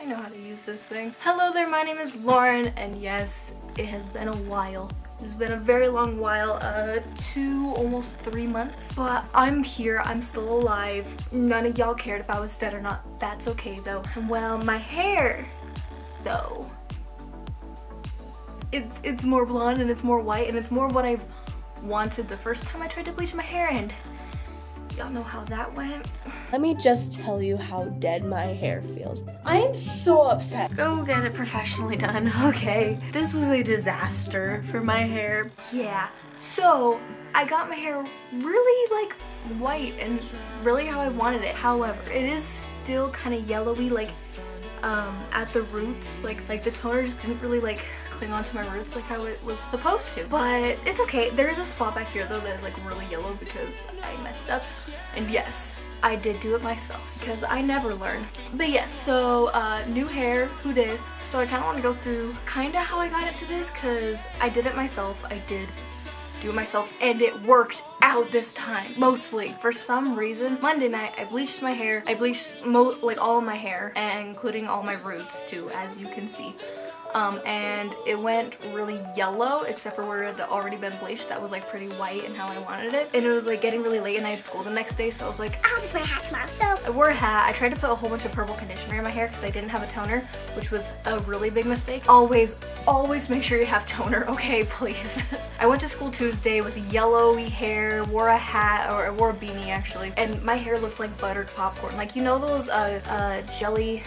I know how to use this thing. Hello there, my name is Lauren, and yes, it has been a while. It's been a very long while, uh, two, almost three months. But I'm here, I'm still alive. None of y'all cared if I was dead or not. That's okay though. And well, my hair, though. It's, it's more blonde and it's more white and it's more what I wanted the first time I tried to bleach my hair and y'all know how that went. Let me just tell you how dead my hair feels. I am so upset. Go get it professionally done, okay? This was a disaster for my hair. Yeah. So, I got my hair really like white and really how I wanted it. However, it is still kind of yellowy like um, at the roots. Like, like the toner just didn't really like cling onto my roots like how it was supposed to. But it's okay. There is a spot back here though that is like really yellow because I messed up. And yes, I did do it myself because I never learn. But yes, so uh, new hair, who dis. So I kind of want to go through kind of how I got it to this because I did it myself. I did do myself and it worked out this time mostly. For some reason monday night i bleached my hair. I bleached like all my hair and including all my roots too as you can see um, and it went really yellow except for where it had already been bleached. That was like pretty white and how I wanted it. And it was like getting really late and I had school the next day so I was like I'll just wear a hat tomorrow. So I wore a hat. I tried to put a whole bunch of purple conditioner in my hair because I didn't have a toner which was a really big mistake. Always always make sure you have toner okay? Please. I went to school Tuesday with yellowy hair wore a hat or I wore a beanie actually. And my hair looked like buttered popcorn. Like you know those uh, uh, jelly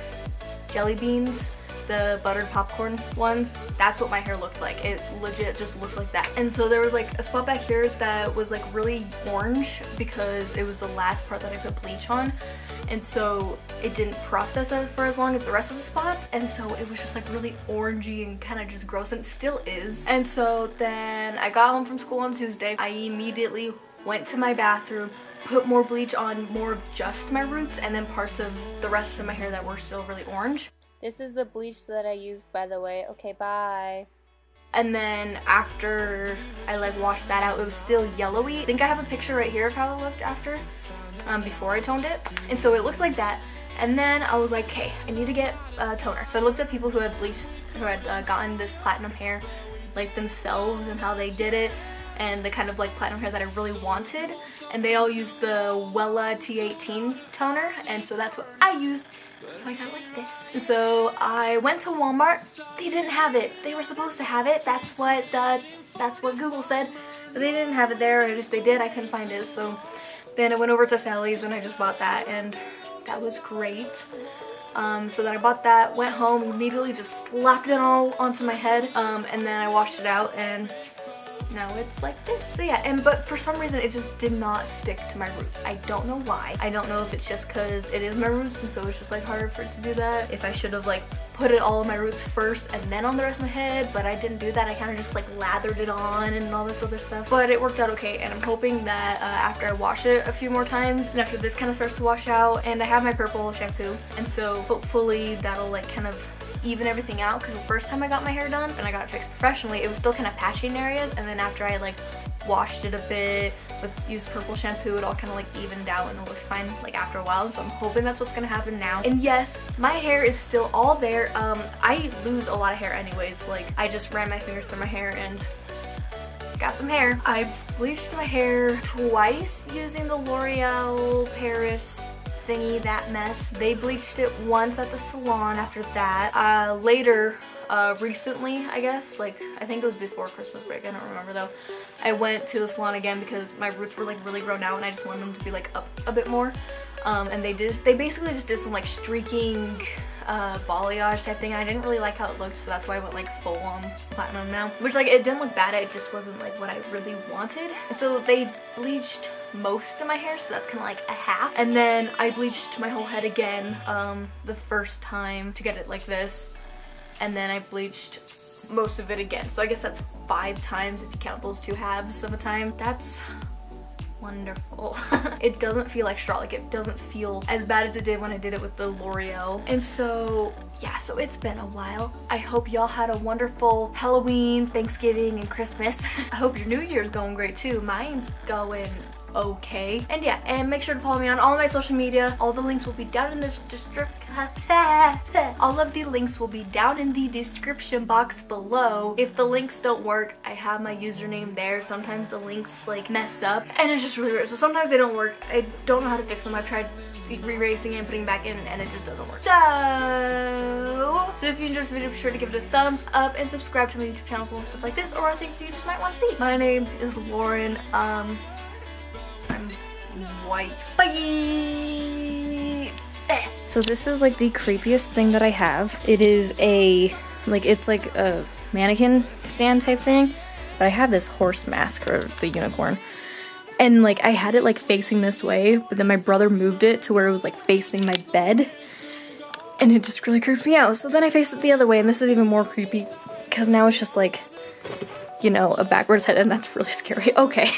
jelly beans the buttered popcorn ones, that's what my hair looked like. It legit just looked like that. And so there was like a spot back here that was like really orange because it was the last part that I put bleach on. And so it didn't process it for as long as the rest of the spots. And so it was just like really orangey and kind of just gross and still is. And so then I got home from school on Tuesday. I immediately went to my bathroom, put more bleach on more of just my roots and then parts of the rest of my hair that were still really orange. This is the bleach that I used, by the way. Okay, bye. And then after I like washed that out, it was still yellowy. I think I have a picture right here of how it looked after, um, before I toned it. And so it looks like that. And then I was like, okay, I need to get a toner. So I looked at people who had bleached, who had uh, gotten this platinum hair like themselves and how they did it and the kind of like platinum hair that I really wanted and they all used the Wella T18 toner and so that's what I used so I got like this. So I went to Walmart. They didn't have it. They were supposed to have it. That's what uh, that's what Google said. But they didn't have it there. And if they did, I couldn't find it. So then I went over to Sally's and I just bought that. And that was great. Um, so then I bought that, went home, immediately just slapped it all onto my head. Um, and then I washed it out and now it's like this. So yeah, and but for some reason it just did not stick to my roots. I don't know why. I don't know if it's just because it is my roots and so it's just like harder for it to do that. If I should have like put it all on my roots first and then on the rest of my head, but I didn't do that. I kind of just like lathered it on and all this other stuff. But it worked out okay and I'm hoping that uh, after I wash it a few more times and after this kind of starts to wash out and I have my purple shampoo and so hopefully that'll like kind of even everything out because the first time I got my hair done and I got it fixed professionally, it was still kind of patchy in areas and then after I like washed it a bit with used purple shampoo, it all kind of like evened out and it looks fine like after a while. So I'm hoping that's what's gonna happen now. And yes, my hair is still all there. Um, I lose a lot of hair anyways. Like I just ran my fingers through my hair and got some hair. I've bleached my hair twice using the L'Oreal Paris thingy, that mess. They bleached it once at the salon after that. Uh, later, uh, recently, I guess, like, I think it was before Christmas break, I don't remember though, I went to the salon again because my roots were like really grown out and I just wanted them to be like up a bit more. Um, and they did, they basically just did some like streaking uh, balayage type thing I didn't really like how it looked so that's why I went like full on platinum now. Which like it didn't look bad, it just wasn't like what I really wanted. And so they bleached most of my hair so that's kind of like a half. And then I bleached my whole head again um, the first time to get it like this. And then I bleached most of it again. So I guess that's five times if you count those two halves of a time. That's wonderful. it doesn't feel like straw, like it doesn't feel as bad as it did when I did it with the L'Oreal. And so yeah, so it's been a while. I hope y'all had a wonderful Halloween, Thanksgiving, and Christmas. I hope your New Year's going great too. Mine's going okay. And yeah, and make sure to follow me on all my social media. All the links will be down in the description. all of the links will be down in the description box below. If the links don't work, I have my username there. Sometimes the links like mess up and it's just really weird. So sometimes they don't work. I don't know how to fix them. I've tried re-racing and putting back in and it just doesn't work. So, so if you enjoyed this video, be sure to give it a thumbs up and subscribe to my YouTube channel for more stuff like this or things that you just might want to see. My name is Lauren. Um, white. Bye! Eh. So this is like the creepiest thing that I have. It is a, like it's like a mannequin stand type thing, but I have this horse mask or a unicorn. And like I had it like facing this way, but then my brother moved it to where it was like facing my bed. And it just really creeped me out. So then I faced it the other way and this is even more creepy because now it's just like, you know, a backwards head and that's really scary. Okay.